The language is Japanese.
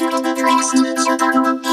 Thank you.